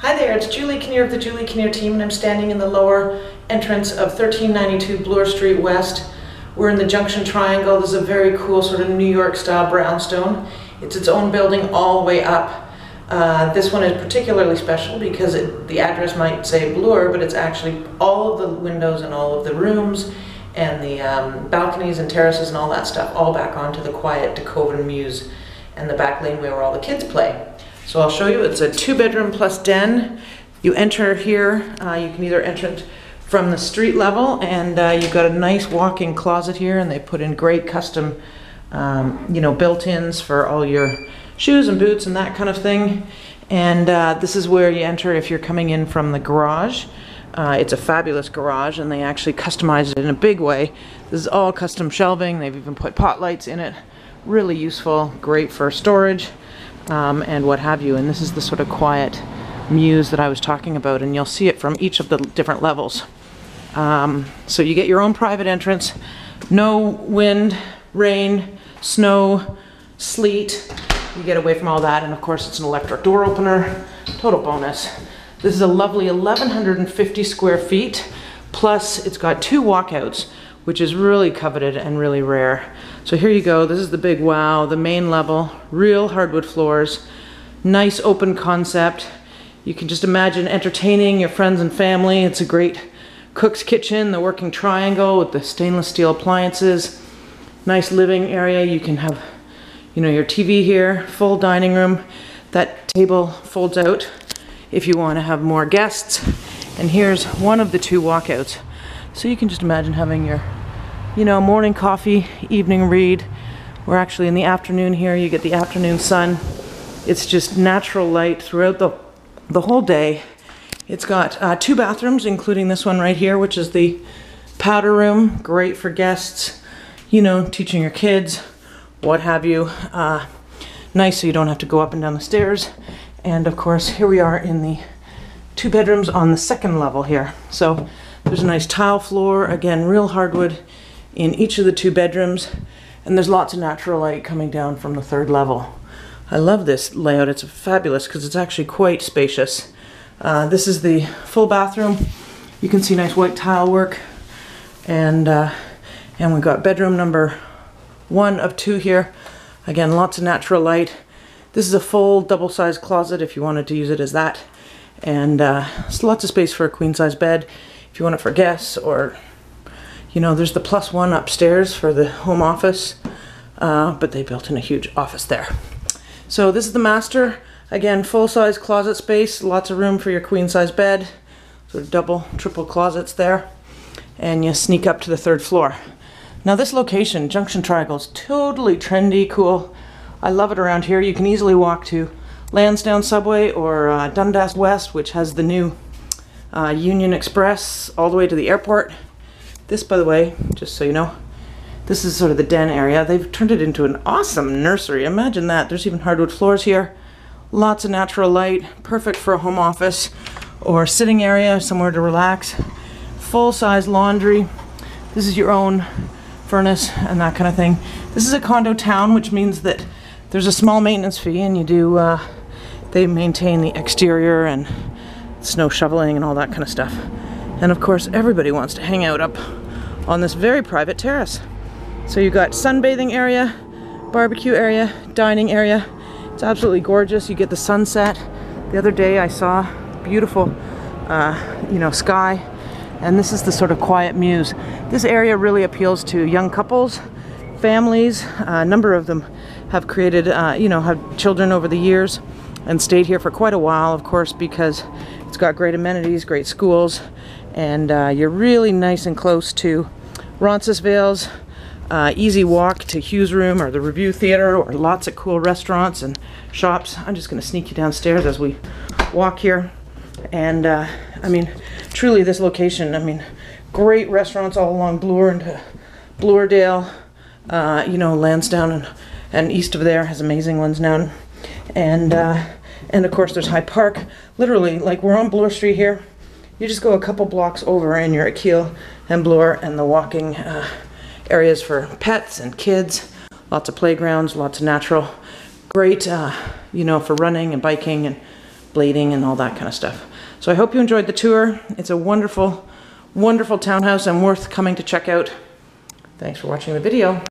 Hi there, it's Julie Kinnear of the Julie Kinnear team, and I'm standing in the lower entrance of 1392 Bloor Street West. We're in the Junction Triangle. This is a very cool sort of New York style brownstone. It's its own building all the way up. Uh, this one is particularly special because it, the address might say Bloor, but it's actually all of the windows and all of the rooms and the um, balconies and terraces and all that stuff all back onto the quiet DeKoven Mews and the back lane where all the kids play. So I'll show you, it's a two bedroom plus den. You enter here, uh, you can either enter it from the street level and uh, you've got a nice walk-in closet here and they put in great custom, um, you know, built-ins for all your shoes and boots and that kind of thing. And uh, this is where you enter if you're coming in from the garage. Uh, it's a fabulous garage and they actually customized it in a big way. This is all custom shelving. They've even put pot lights in it. Really useful, great for storage um, and what have you. And this is the sort of quiet mews that I was talking about, and you'll see it from each of the different levels. Um, so you get your own private entrance, no wind, rain, snow, sleet. You get away from all that, and of course it's an electric door opener. Total bonus. This is a lovely 1,150 square feet, plus it's got two walkouts, which is really coveted and really rare. So here you go, this is the big wow, the main level, real hardwood floors, nice open concept. You can just imagine entertaining your friends and family. It's a great cook's kitchen, the working triangle with the stainless steel appliances. Nice living area. You can have, you know, your TV here, full dining room. That table folds out if you want to have more guests. And here's one of the two walkouts. So you can just imagine having your you know, morning coffee, evening read. We're actually in the afternoon here. You get the afternoon sun. It's just natural light throughout the, the whole day. It's got uh, two bathrooms, including this one right here, which is the powder room. Great for guests, you know, teaching your kids, what have you. Uh, nice so you don't have to go up and down the stairs. And of course, here we are in the two bedrooms on the second level here. So there's a nice tile floor, again, real hardwood in each of the two bedrooms, and there's lots of natural light coming down from the third level. I love this layout. It's fabulous because it's actually quite spacious. Uh, this is the full bathroom. You can see nice white tile work, and uh, and we've got bedroom number one of two here. Again, lots of natural light. This is a full double-sized closet if you wanted to use it as that, and uh, lots of space for a queen-size bed if you want it for guests or you know, there's the plus one upstairs for the home office, uh, but they built in a huge office there. So this is the master. Again, full-size closet space, lots of room for your queen-size bed, sort of double, triple closets there, and you sneak up to the third floor. Now this location, Junction Triangle, is totally trendy, cool. I love it around here. You can easily walk to Lansdowne Subway or uh, Dundas West, which has the new uh, Union Express all the way to the airport. This, by the way, just so you know, this is sort of the den area. They've turned it into an awesome nursery. Imagine that. There's even hardwood floors here. Lots of natural light. Perfect for a home office or sitting area, somewhere to relax. Full-size laundry. This is your own furnace and that kind of thing. This is a condo town, which means that there's a small maintenance fee and you do, uh, they maintain the exterior and snow shoveling and all that kind of stuff. And of course, everybody wants to hang out up on this very private terrace. So you've got sunbathing area, barbecue area, dining area. It's absolutely gorgeous. You get the sunset. The other day I saw beautiful, uh, you know, sky. And this is the sort of quiet mews. This area really appeals to young couples, families. a number of them have created, uh, you know, have children over the years and stayed here for quite a while, of course, because it's got great amenities, great schools, and uh, you're really nice and close to Roncesvalles. Uh, easy walk to Hugh's Room or the Revue Theater or lots of cool restaurants and shops. I'm just going to sneak you downstairs as we walk here. And uh, I mean, truly this location, I mean, great restaurants all along Bloor and Bloordale. Uh, you know, Lansdowne and, and east of there has amazing ones now. And, uh, and of course there's High Park. Literally, like we're on Bloor Street here. You just go a couple blocks over and you're at Keele and Bloor and the walking uh, areas for pets and kids. Lots of playgrounds, lots of natural. Great, uh, you know, for running and biking and blading and all that kind of stuff. So I hope you enjoyed the tour. It's a wonderful, wonderful townhouse and worth coming to check out. Thanks for watching the video.